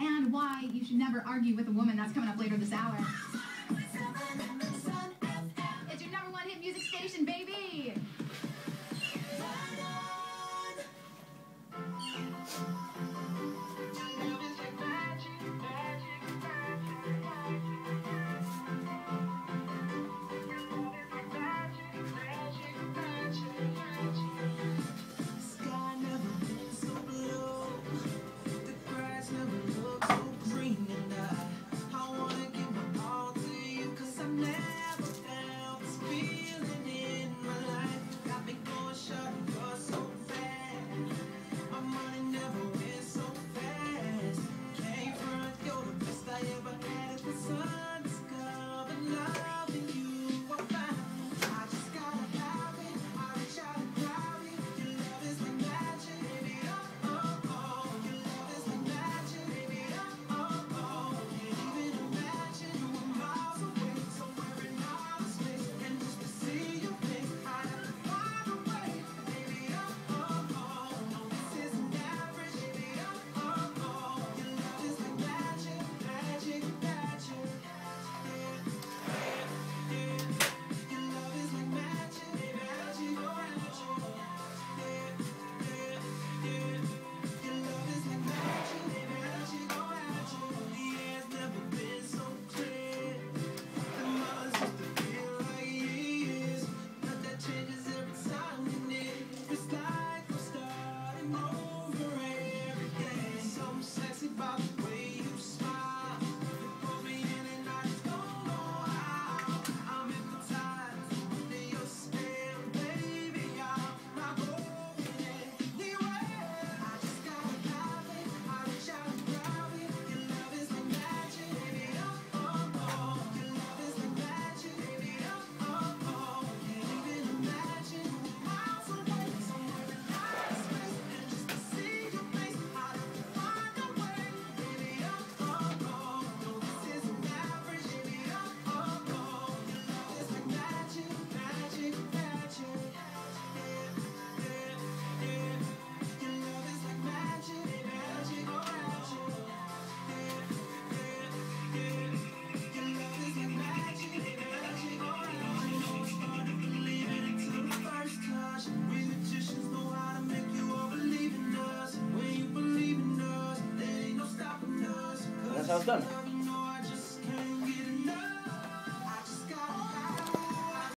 And why you should never argue with a woman. That's coming up later this hour. That.